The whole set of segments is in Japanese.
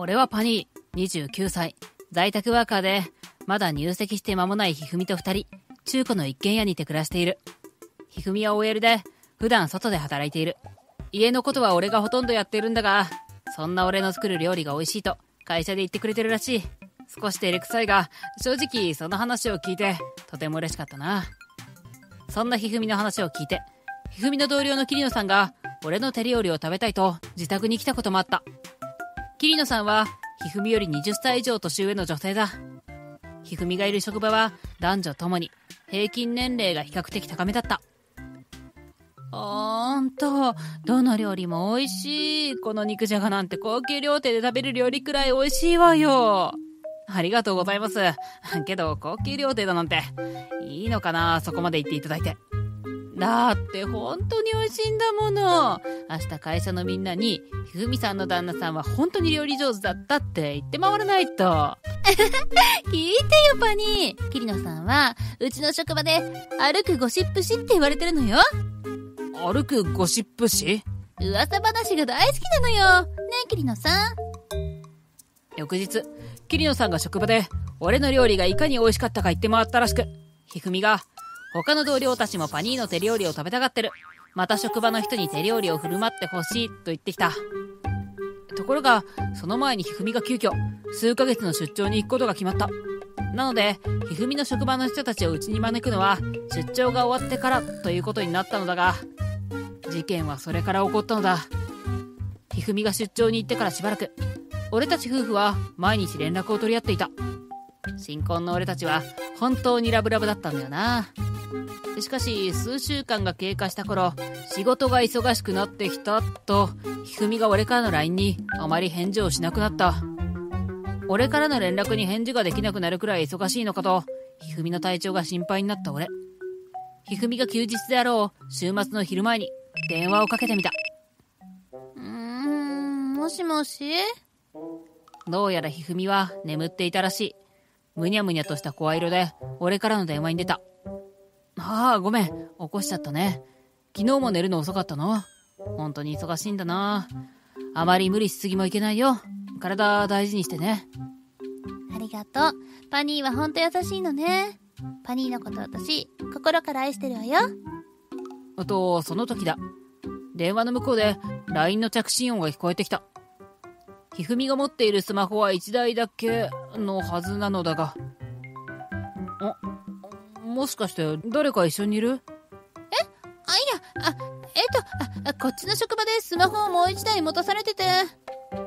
俺はパニー、29歳、在宅ワーカーで、まだ入籍して間もないひふみと二人、中古の一軒家にて暮らしている。ひふみは OL で、普段外で働いている。家のことは俺がほとんどやってるんだが、そんな俺の作る料理が美味しいと、会社で言ってくれてるらしい。少し照れくさいが、正直その話を聞いて、とても嬉しかったな。そんなひふみの話を聞いて、ひふみの同僚の桐野さんが、俺の手料理を食べたいと自宅に来たこともあった。桐野さんは、ひふみより20歳以上年上の女性だ。ひふみがいる職場は男女ともに平均年齢が比較的高めだった。ほんと、どの料理も美味しい。この肉じゃがなんて高級料亭で食べる料理くらい美味しいわよ。ありがとうございます。けど、高級料亭だなんて、いいのかなそこまで言っていただいて。だって本当に美味しいんだもの。明日会社のみんなに、ひふみさんの旦那さんは本当に料理上手だったって言って回らないと。聞いてよ、パニー。桐野さんは、うちの職場で、歩くゴシップ誌って言われてるのよ。歩くゴシップ誌噂話が大好きなのよ。ねえ、桐野さん。翌日、桐野さんが職場で、俺の料理がいかに美味しかったか言って回ったらしく、ひふみが、他の同僚たちもパニーの手料理を食べたがってる。また職場の人に手料理を振る舞ってほしいと言ってきた。ところが、その前にひふみが急遽、数ヶ月の出張に行くことが決まった。なので、ひふみの職場の人たちをうちに招くのは、出張が終わってからということになったのだが、事件はそれから起こったのだ。ひふみが出張に行ってからしばらく、俺たち夫婦は毎日連絡を取り合っていた。新婚の俺たちは本当にラブラブだったんだよな。しかし、数週間が経過した頃、仕事が忙しくなってきた、と、ひふみが俺からの LINE にあまり返事をしなくなった。俺からの連絡に返事ができなくなるくらい忙しいのかと、ひふみの体調が心配になった俺。ひふみが休日であろう、週末の昼前に、電話をかけてみた。うーん、もしもし？どうやらひふみは眠っていたらしい。むにゃむにゃとした声色で、俺からの電話に出た。ああ、ごめん。起こしちゃったね。昨日も寝るの遅かったの本当に忙しいんだな。あまり無理しすぎもいけないよ。体大事にしてね。ありがとう。パニーはほんと優しいのね。パニーのこと私、心から愛してるわよ。あと、その時だ。電話の向こうで LINE の着信音が聞こえてきた。ひふみが持っているスマホは1台だけのはずなのだが。あ、もしかして誰か一緒にいる？え？あ、いや、あ、えっとあ、こっちの職場でスマホをもう一台持たされてて。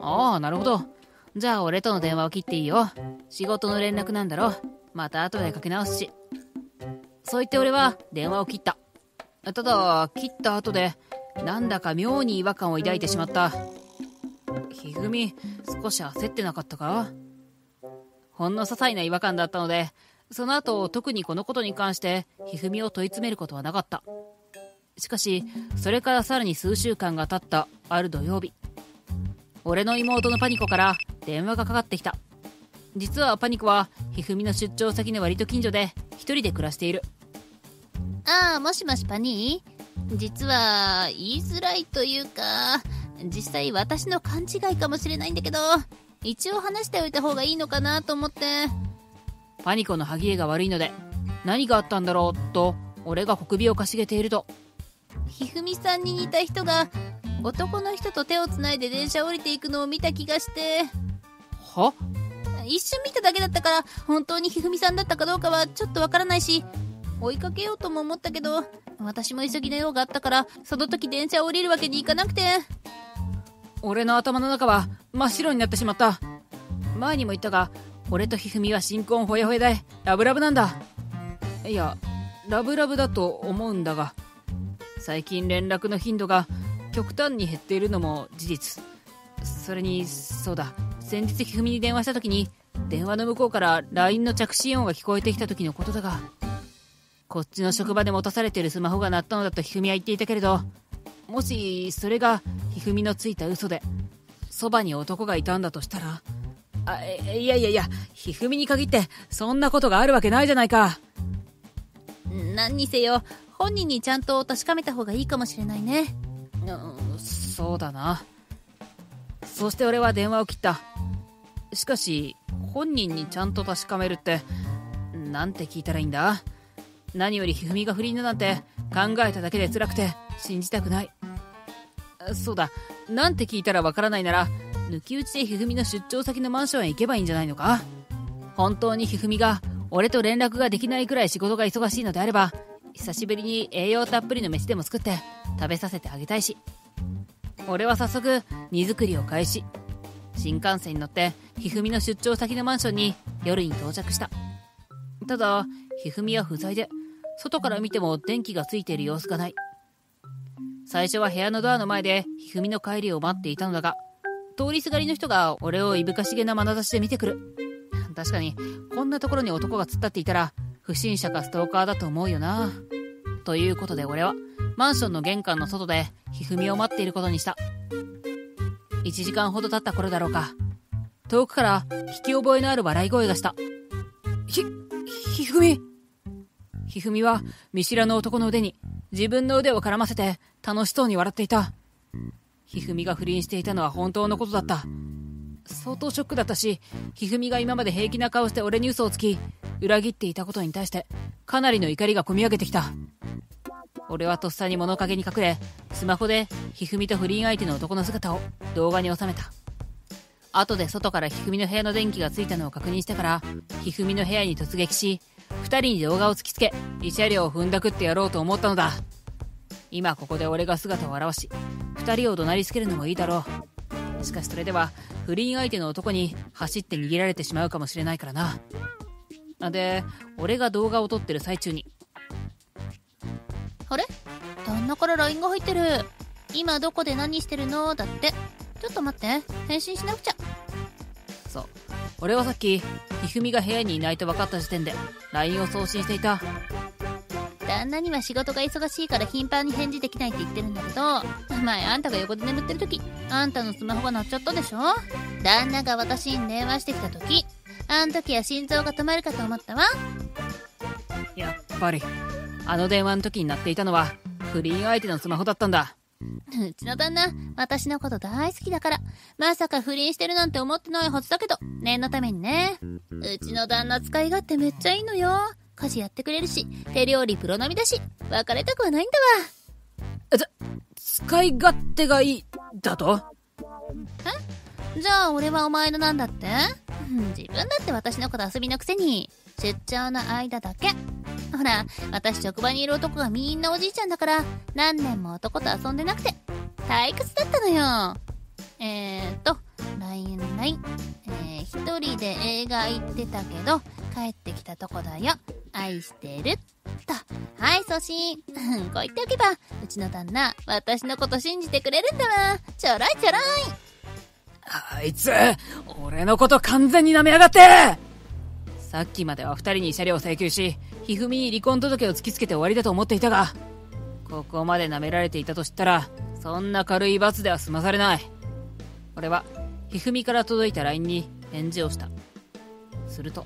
ああ、なるほど。じゃあ俺との電話を切っていいよ。仕事の連絡なんだろ。また後でかけ直すし。そう言って俺は電話を切った。ただ、切った後で、なんだか妙に違和感を抱いてしまった。ひふみ、少し焦ってなかったか？ほんの些細な違和感だったので、その後、特にこのことに関して、ひふみを問い詰めることはなかった。しかし、それからさらに数週間が経ったある土曜日、俺の妹のパニコから電話がかかってきた。実はパニコは、ひふみの出張先の割と近所で、一人で暮らしている。ああ、もしもしパニー？実は、言いづらいというか、実際私の勘違いかもしれないんだけど、一応話しておいた方がいいのかなと思って。パニコの歯切れが悪いので、何があったんだろうと、俺が小首をかしげていると。ひふみさんに似た人が、男の人と手をつないで電車降りていくのを見た気がして。は？一瞬見ただけだったから、本当にひふみさんだったかどうかはちょっとわからないし、追いかけようとも思ったけど、私も急ぎの用があったから、その時電車を降りるわけにいかなくて。俺の頭の中は真っ白になってしまった。前にも言ったが、俺とひふみは新婚ほやほやで、ラブラブなんだ。いや、ラブラブだと思うんだが、最近連絡の頻度が極端に減っているのも事実。それに、そうだ、先日ひふみに電話した時に、電話の向こうから LINE の着信音が聞こえてきた時のことだが、こっちの職場で持たされてるスマホが鳴ったのだとひふみは言っていたけれど、もし、それがひふみのついた嘘で、そばに男がいたんだとしたら、あ、いやいやいや、ひふみに限って、そんなことがあるわけないじゃないか。何にせよ、本人にちゃんと確かめた方がいいかもしれないね。うん、そうだな。そして俺は電話を切った。しかし、本人にちゃんと確かめるって、なんて聞いたらいいんだ？何よりひふみが不倫だなんて考えただけで辛くて信じたくない。そうだ、なんて聞いたらわからないなら、抜き打ちでひふみの出張先のマンションへ行けばいいんじゃないのか？本当にひふみが俺と連絡ができないくらい仕事が忙しいのであれば、久しぶりに栄養たっぷりの飯でも作って食べさせてあげたいし。俺は早速荷造りを開始。新幹線に乗ってひふみの出張先のマンションに夜に到着した。ただ、ひふみは不在で、外から見ても電気がついている様子がない。最初は部屋のドアの前でひふみの帰りを待っていたのだが、通りすがりの人が俺をいぶかしげな眼差しで見てくる。確かに、こんなところに男が突っ立っていたら、不審者かストーカーだと思うよな。ということで俺は、マンションの玄関の外で、ひふみを待っていることにした。1時間ほど経った頃だろうか。遠くから聞き覚えのある笑い声がした。ひ、ひふみ？ひふみは見知らぬ男の腕に自分の腕を絡ませて楽しそうに笑っていた。ひふみが不倫していたのは本当のことだった。相当ショックだったし、ひふみが今まで平気な顔して俺に嘘をつき、裏切っていたことに対して、かなりの怒りがこみ上げてきた。俺はとっさに物陰に隠れ、スマホでひふみと不倫相手の男の姿を動画に収めた。後で外からひふみの部屋の電気がついたのを確認してから、ひふみの部屋に突撃し、二人に動画を突きつけ、慰謝料を踏んだくってやろうと思ったのだ。今ここで俺が姿を現し、二人を怒鳴りつけるのもいいだろう。しかしそれでは、不倫相手の男に走って逃げられてしまうかもしれないからな。で、俺が動画を撮ってる最中に。あれ？旦那から LINE が入ってる。今どこで何してるの？だって。ちょっと待って。返信しなくちゃ。そう。俺はさっき、ひふみが部屋にいないと分かった時点で、LINE を送信していた。旦那には仕事が忙しいから頻繁に返事できないって言ってるんだけど、前あんたが横で眠ってる時、あんたのスマホが鳴っちゃったでしょ？旦那が私に電話してきた時、あん時は心臓が止まるかと思ったわ。やっぱり、あの電話の時に鳴っていたのは、不倫相手のスマホだったんだ。うちの旦那、私のこと大好きだから、まさか不倫してるなんて思ってないはずだけど、念のためにね。うちの旦那使い勝手めっちゃいいのよ。家事やってくれるし、手料理プロ並みだし、別れたくはないんだわ。じゃ、使い勝手がいい、だと？え？じゃあ俺はお前のなんだって？自分だって私のこと遊びのくせに、出張の間だけ。ほら、私職場にいる男がみんなおじいちゃんだから、何年も男と遊んでなくて、退屈だったのよ。えーと、LINE、LINE。えー、一人で映画行ってたけど、帰ってきたとこだよ。愛してる。と。はい、送信。こう言っておけば、うちの旦那、私のこと信じてくれるんだわ。ちょろいちょろい。あいつ、俺のこと完全に舐めやがってさっきまでは二人に慰謝料を請求し、ひふみに離婚届を突きつけて終わりだと思っていたが、ここまで舐められていたと知ったら、そんな軽い罰では済まされない。俺は、ひふみから届いた LINE に返事をした。すると、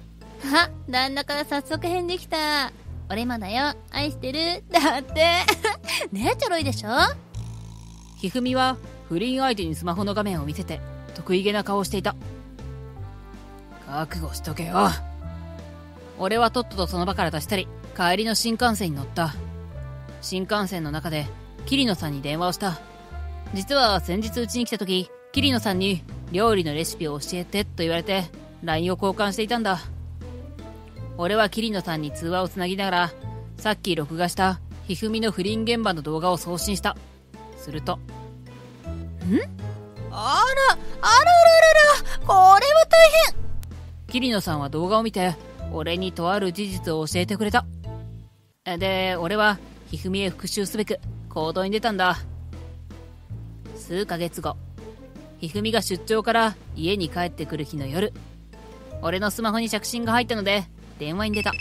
あ、旦那から早速返事来た。俺もだよ。愛してる。だって ねえ、ちょろいでしょ？ひふみは、不倫相手にスマホの画面を見せて、得意げな顔をしていた。覚悟しとけよ。俺はとっととその場から出したり、帰りの新幹線に乗った。新幹線の中で、桐野さんに電話をした。実は先日うちに来た時、桐野さんに料理のレシピを教えてと言われて、LINE を交換していたんだ。俺は桐野さんに通話をつなぎながら、さっき録画したひふみの不倫現場の動画を送信した。すると、ん？あら、あらららら、これは大変桐野さんは動画を見て、俺にとある事実を教えてくれた。で、俺は、ひふみへ復讐すべく、行動に出たんだ。数ヶ月後、ひふみが出張から家に帰ってくる日の夜、俺のスマホに着信が入ったので、電話に出た。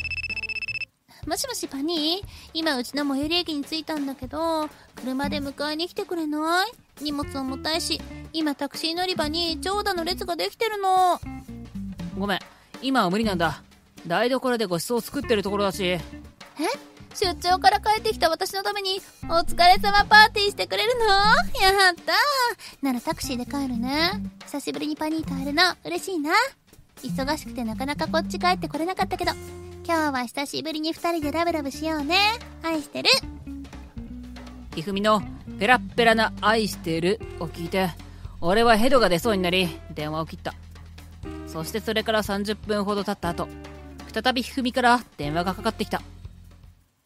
もしもしパニー？今うちの最寄り駅に着いたんだけど、車で迎えに来てくれない？荷物重たいし、今タクシー乗り場に長蛇の列ができてるの。ごめん、今は無理なんだ。台所でご馳走作ってるところだし。え？出張から帰ってきた私のために、お疲れ様パーティーしてくれるの？やったーならタクシーで帰るね。久しぶりにパニーと会えるの、嬉しいな。忙しくてなかなかこっち帰ってこれなかったけど、今日は久しぶりに二人でラブラブしようね。愛してる。ひふみのペラッペラな愛してるを聞いて、俺はヘドが出そうになり、電話を切った。そしてそれから30分ほど経った後、再びひふみから電話がかかってきた。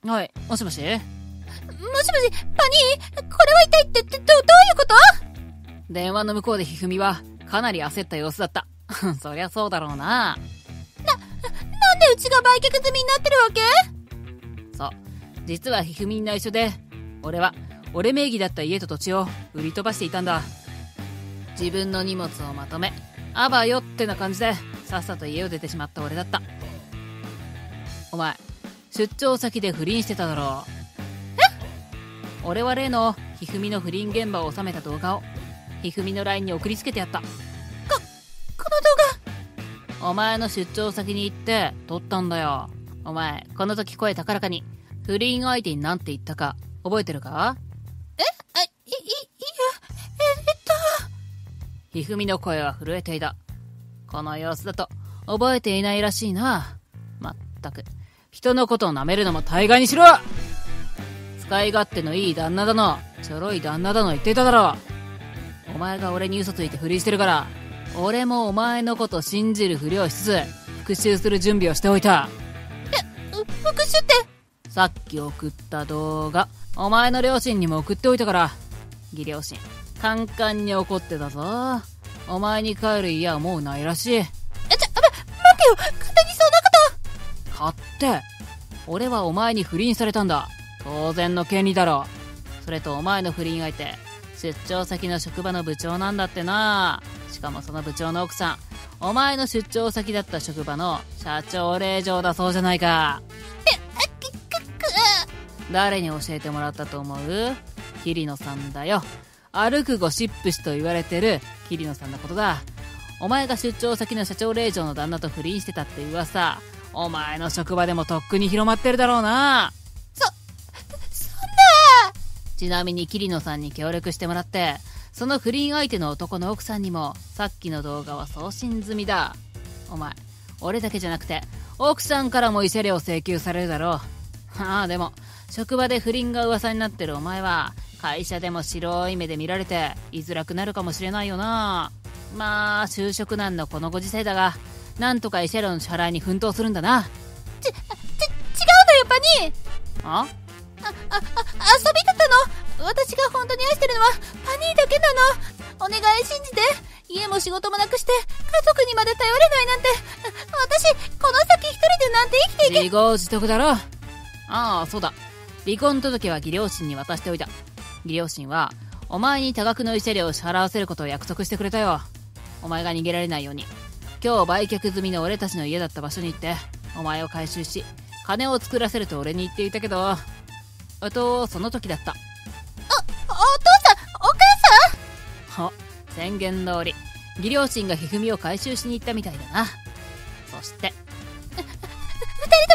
はい、もしもし？もしもし、パニー？これは一体って、ど、どういうこと？電話の向こうでひふみはかなり焦った様子だった。そりゃそうだろうな。な、なんでうちが売却済みになってるわけ？そう。実はひふみに内緒で、俺は俺名義だった家と土地を売り飛ばしていたんだ。自分の荷物をまとめ、あばよってな感じで、さっさと家を出てしまった俺だった。お前、出張先で不倫してただろう。え？俺は例のひふみの不倫現場を収めた動画を、ひふみの LINE に送りつけてやった。お前の出張先に行って撮ったんだよ。お前、この時声高らかに、不倫相手に何て言ったか、覚えてるか？え？あ、い、い、いや、え、えっと。ひふみの声は震えていた。この様子だと、覚えていないらしいな。まったく。人のことを舐めるのも大概にしろ使い勝手のいい旦那だの、ちょろい旦那だの言っていただろう。お前が俺に嘘ついて不倫してるから、俺もお前のこと信じるふりをしつつ、復讐する準備をしておいた。え、復讐って？さっき送った動画、お前の両親にも送っておいたから、義両親、カンカンに怒ってたぞ。お前に帰る家はもうないらしい。え、ちょ、待てよ勝手にそんなこと勝手俺はお前に不倫されたんだ。当然の権利だろ。それとお前の不倫相手、出張先の職場の部長なんだってな。しかもその部長の奥さん、お前の出張先だった職場の社長令嬢だそうじゃないか。誰に教えてもらったと思う？桐野さんだよ。歩くゴシップ誌と言われてる桐野さんのことだ。お前が出張先の社長令嬢の旦那と不倫してたって噂、お前の職場でもとっくに広まってるだろうな。そ、そんなちなみに桐野さんに協力してもらって、その不倫相手の男の奥さんにも、さっきの動画は送信済みだ。お前、俺だけじゃなくて、奥さんからも慰謝料請求されるだろう。ああ、でも、職場で不倫が噂になってるお前は、会社でも白い目で見られて、居づらくなるかもしれないよな。まあ、就職難のこのご時世だが、なんとか慰謝料の支払いに奮闘するんだな。ち、ち、違うのよ、パニーあ？あ、あ、あ、遊びだったの私が本当に愛してるのはパニーだけなの。お願い信じて。家も仕事もなくして家族にまで頼れないなんて。私この先一人でなんて生きていけ。自業自得だろ。ああそうだ。離婚届は義両親に渡しておいた。義両親はお前に多額の慰謝料を支払わせることを約束してくれたよ。お前が逃げられないように。今日売却済みの俺たちの家だった場所に行ってお前を回収し金を作らせると俺に言っていたけどあとその時だった。おお父さんお母さん？お宣言通り。義両親がひふみを回収しに行ったみたいだな。そして。二人と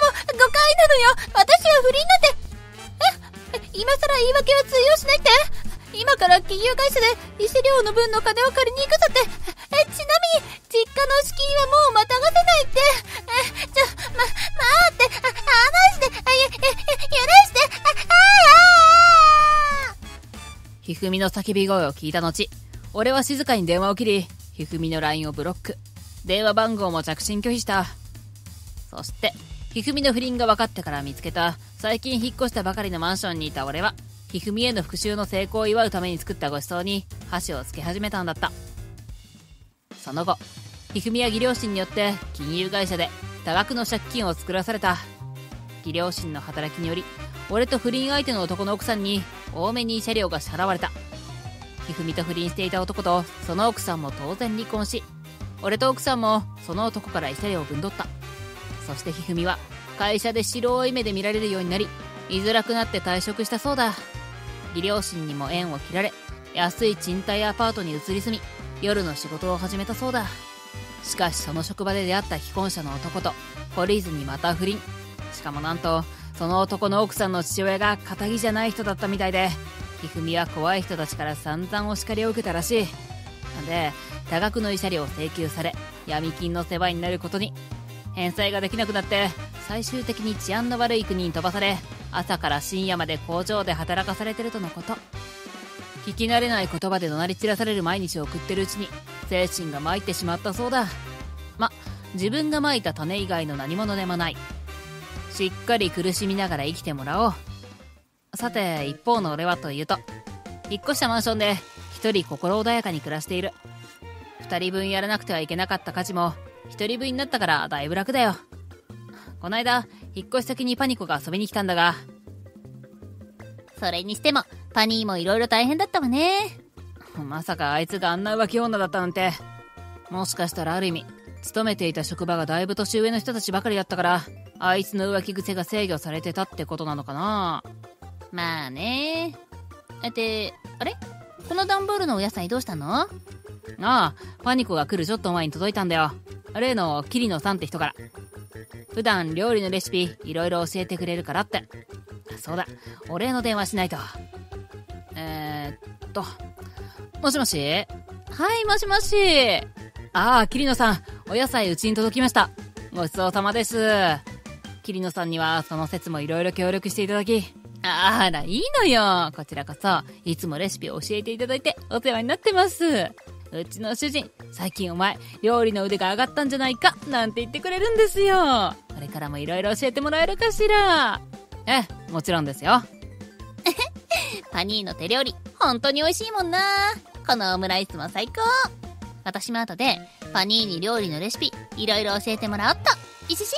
も誤解なのよ。私は不倫なんて。今更言い訳は通用しないって？今から企業会社で慰謝料の分の金を借りに行くぞって。えちなみに実家の資金はもうまたがせないってひふみの叫び声を聞いた後俺は静かに電話を切りひふみの LINE をブロック電話番号も着信拒否したそしてひふみの不倫が分かってから見つけた、最近引っ越したばかりのマンションにいた俺は、ひふみへの復讐の成功を祝うために作ったご馳走に、箸をつけ始めたんだった。その後、ひふみや義両親によって金融会社で多額の借金を作らされた。義両親の働きにより、俺と不倫相手の男の奥さんに多めに慰謝料が支払われた。ひふみと不倫していた男とその奥さんも当然離婚し、俺と奥さんもその男から慰謝料を分取った。そしてひふみは会社で白い目で見られるようになり居づらくなって退職したそうだ義両親にも縁を切られ安い賃貸アパートに移り住み夜の仕事を始めたそうだしかしその職場で出会った既婚者の男と懲りずにまた不倫しかもなんとその男の奥さんの父親が仇じゃない人だったみたいでひふみは怖い人たちから散々お叱りを受けたらしい。で多額の慰謝料を請求され闇金の世話になることに。返済ができなくなって最終的に治安の悪い国に飛ばされ朝から深夜まで工場で働かされてるとのこと。聞き慣れない言葉で怒鳴り散らされる毎日を送ってるうちに精神が参ってしまったそうだ。ま自分がまいた種以外の何者でもない。しっかり苦しみながら生きてもらおう。さて一方の俺はというと引っ越したマンションで一人心穏やかに暮らしている。二人分やらなくてはいけなかった家事も一人分になったからだいぶ楽だよ。こないだ引っ越し先にパニコが遊びに来たんだがそれにしてもパニーも色々大変だったわね。まさかあいつがあんな浮気女だったなんて。もしかしたらある意味勤めていた職場がだいぶ年上の人たちばかりだったからあいつの浮気癖が制御されてたってことなのかな？まあね。だってあれ？この段ボールのお野菜どうしたの？ああパニコが来るちょっと前に届いたんだよ。例の桐野さんって人から。普段料理のレシピいろいろ教えてくれるからって。そうだ。お礼の電話しないと。えー、っと。もしもし？はいもしもし。ああ桐野さん。お野菜うちに届きました。ごちそうさまです。桐野さんにはその説もいろいろ協力していただきあら、いいのよ。こちらこそ、いつもレシピを教えていただいてお世話になってます。うちの主人、最近お前、料理の腕が上がったんじゃないか、なんて言ってくれるんですよ。これからもいろいろ教えてもらえるかしら。ええ、もちろんですよ。パニーの手料理、本当に美味しいもんな。このオムライスも最高。私も後で、パニーに料理のレシピ、いろいろ教えてもらおっと。いしし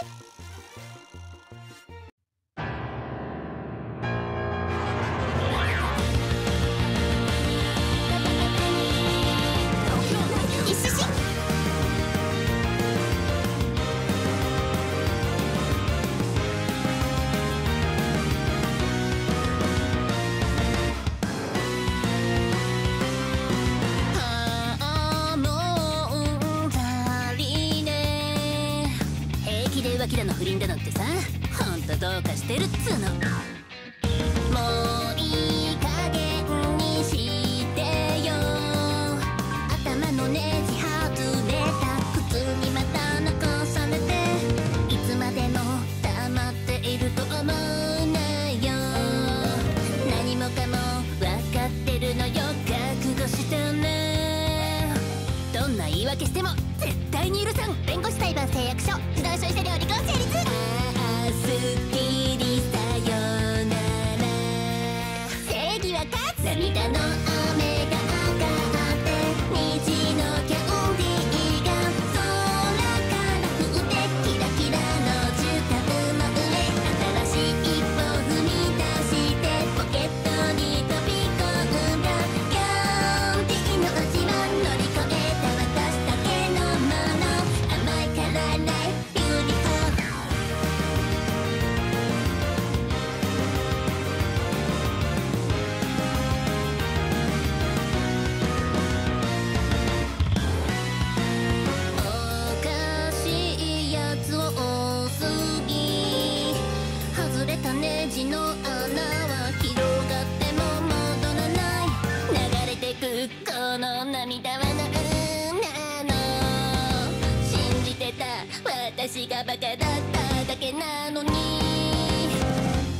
っただけなのに。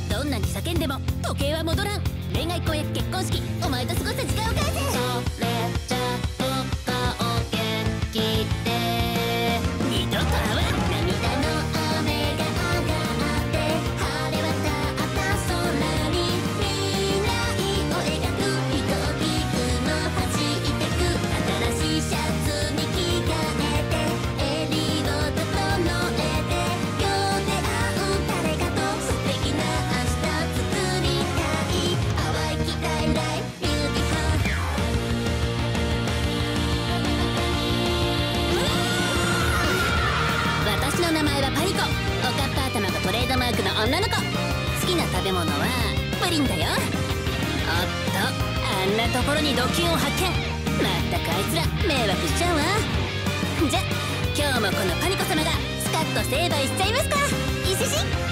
どんなに叫んでも時計は戻らん。恋愛婚約結婚式お前と過ごす時間を返せ。それじゃプリンだよ。おっとあんなところにドキュンを発見。まったくあいつら迷惑しちゃうわ。じゃ今日もこのパニコ様がスカッと成敗しちゃいますかいしし。